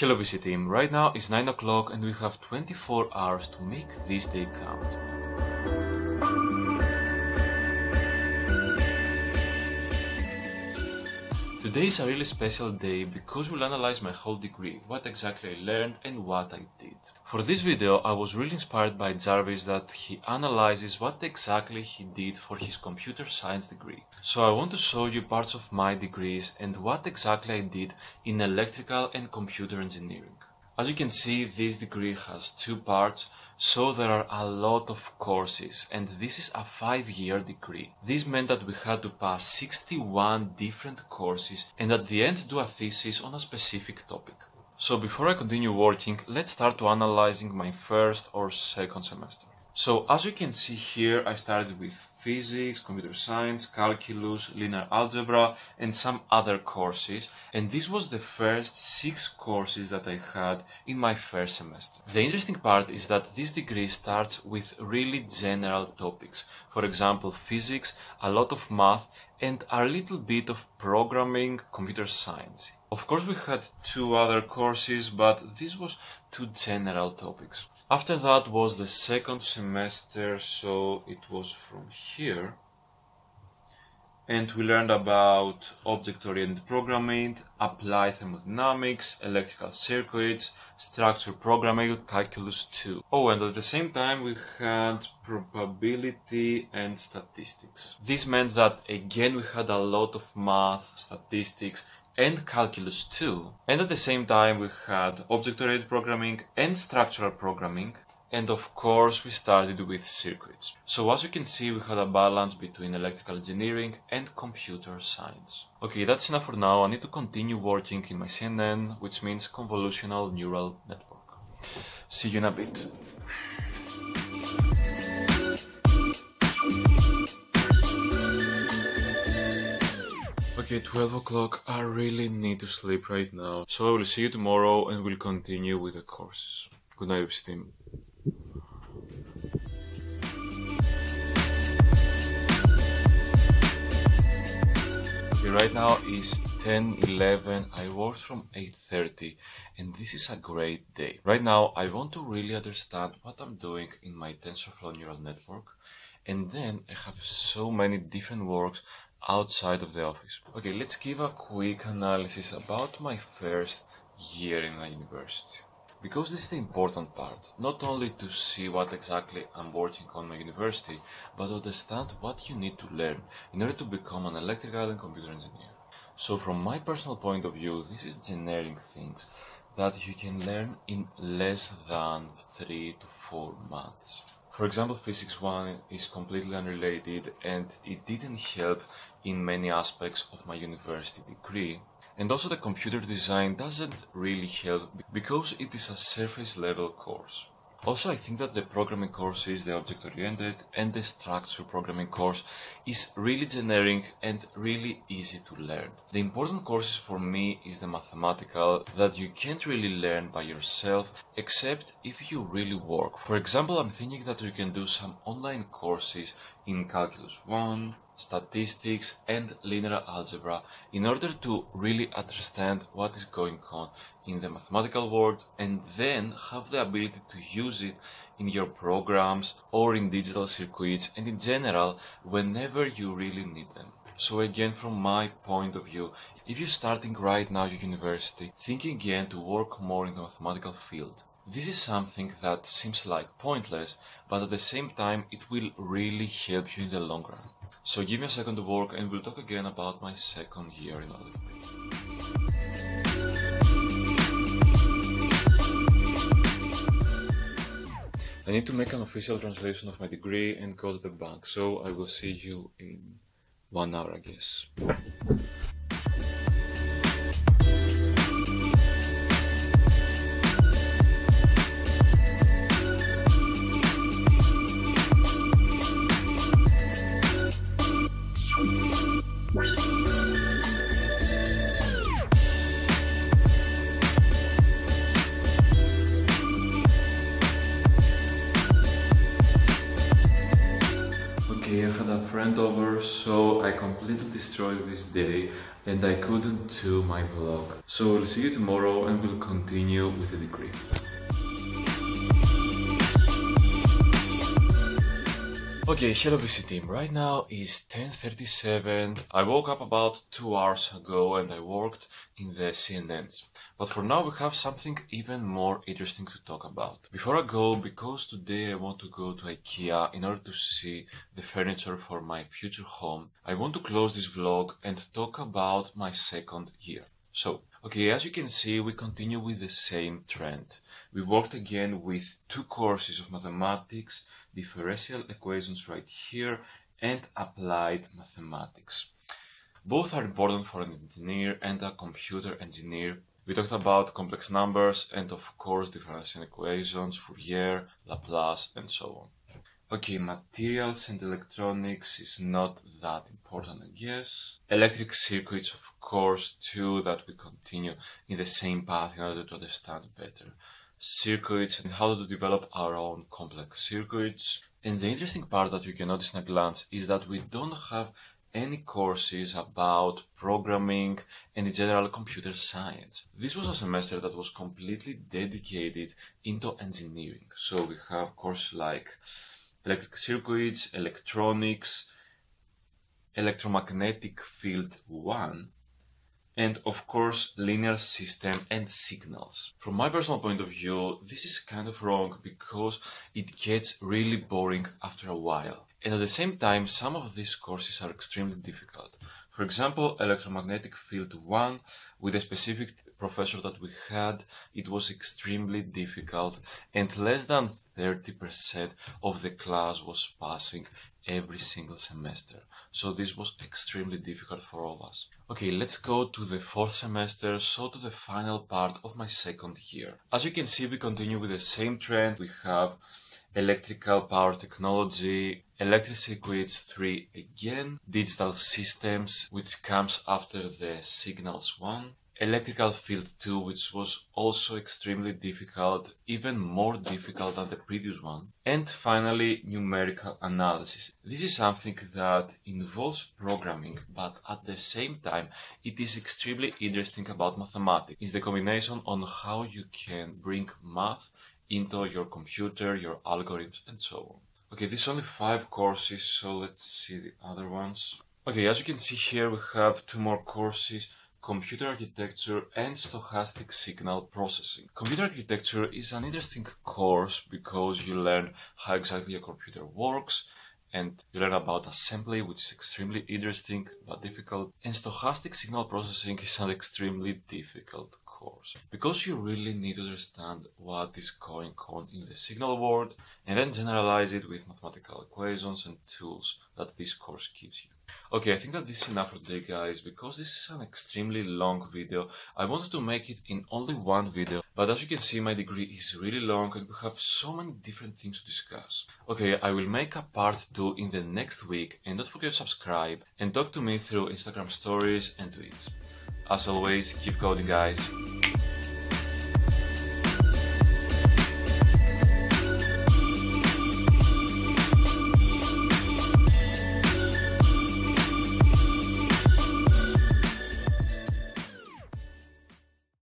Hello PBC team, right now it's 9 o'clock and we have 24 hours to make this day count. Today is a really special day because we'll analyze my whole degree, what exactly I learned and what I did. For this video I was really inspired by Jarvis that he analyzes what exactly he did for his computer science degree. So I want to show you parts of my degrees and what exactly I did in electrical and computer engineering. As you can see, this degree has two parts, so there are a lot of courses, and this is a five year degree. This meant that we had to pass 61 different courses and at the end do a thesis on a specific topic. So before I continue working, let's start to analyzing my first or second semester. So as you can see here, I started with physics, computer science, calculus, linear algebra, and some other courses. And this was the first six courses that I had in my first semester. The interesting part is that this degree starts with really general topics. For example, physics, a lot of math, and a little bit of programming, computer science. Of course, we had two other courses, but this was two general topics. After that was the second semester, so it was from here. And we learned about object-oriented programming, applied thermodynamics, electrical circuits, structured programming, calculus 2. Oh, and at the same time we had probability and statistics. This meant that again we had a lot of math, statistics, and calculus 2. And at the same time we had object-oriented programming and structural programming. And of course we started with circuits. So as you can see we had a balance between electrical engineering and computer science. Okay, that's enough for now. I need to continue working in my CNN, which means convolutional neural network. See you in a bit. Okay, 12 o'clock. I really need to sleep right now. So I will see you tomorrow and we'll continue with the courses. Good night, team. Okay, right now is 10 11 i worked from 8.30 and this is a great day right now i want to really understand what i'm doing in my tensorflow neural network and then i have so many different works outside of the office okay let's give a quick analysis about my first year in my university because this is the important part, not only to see what exactly I'm working on my university, but understand what you need to learn in order to become an electrical and computer engineer. So from my personal point of view, this is generic things that you can learn in less than 3 to 4 months. For example, Physics 1 is completely unrelated and it didn't help in many aspects of my university degree, and also the computer design doesn't really help because it is a surface level course. Also, I think that the programming courses, the object oriented and the structure programming course is really generic and really easy to learn. The important courses for me is the mathematical that you can't really learn by yourself except if you really work. For example, I'm thinking that you can do some online courses in Calculus 1, statistics and linear algebra in order to really understand what is going on in the mathematical world and then have the ability to use it in your programs or in digital circuits and in general whenever you really need them. So again, from my point of view, if you're starting right now your university, think again to work more in the mathematical field. This is something that seems like pointless, but at the same time it will really help you in the long run. So give me a second to work and we'll talk again about my second year in Olive I need to make an official translation of my degree and go to the bank, so I will see you in one hour, I guess. Okay, I had a friend over, so I completely destroyed this day and I couldn't do my vlog. So we'll see you tomorrow and we'll continue with the decree. Okay, hello PBC team. Right now is 10.37. I woke up about two hours ago and I worked in the CNNs. But for now we have something even more interesting to talk about. Before I go, because today I want to go to IKEA in order to see the furniture for my future home, I want to close this vlog and talk about my second year. So, okay, as you can see, we continue with the same trend. We worked again with two courses of mathematics, differential equations right here, and applied mathematics. Both are important for an engineer and a computer engineer. We talked about complex numbers and of course differential equations, Fourier, Laplace and so on. Okay, materials and electronics is not that important, I guess. Electric circuits, of course, too, that we continue in the same path in order to understand better circuits and how to develop our own complex circuits. And the interesting part that you can notice in a glance is that we don't have any courses about programming and in general computer science. This was a semester that was completely dedicated into engineering. So we have courses like electric circuits, electronics, electromagnetic field 1, and of course linear system and signals. From my personal point of view, this is kind of wrong because it gets really boring after a while. And at the same time, some of these courses are extremely difficult. For example, electromagnetic field 1, with a specific professor that we had, it was extremely difficult and less than 30% of the class was passing every single semester. So this was extremely difficult for all of us. Okay, let's go to the fourth semester, so to the final part of my second year. As you can see, we continue with the same trend. We have electrical power technology, electric circuits 3 again, digital systems, which comes after the signals 1, electrical field 2, which was also extremely difficult, even more difficult than the previous one, and finally numerical analysis. This is something that involves programming, but at the same time, it is extremely interesting about mathematics. It's the combination on how you can bring math into your computer, your algorithms, and so on. Okay, there's only five courses, so let's see the other ones. Okay, as you can see here, we have two more courses, computer architecture and stochastic signal processing. Computer architecture is an interesting course because you learn how exactly a computer works, and you learn about assembly, which is extremely interesting but difficult. And stochastic signal processing is an extremely difficult course because you really need to understand what is going on in the signal world and then generalize it with mathematical equations and tools that this course gives you. Okay, I think that this is enough for today guys, because this is an extremely long video. I wanted to make it in only one video, but as you can see my degree is really long and we have so many different things to discuss. Okay, I will make a part 2 in the next week and don't forget to subscribe and talk to me through Instagram stories and tweets. As always, keep coding guys.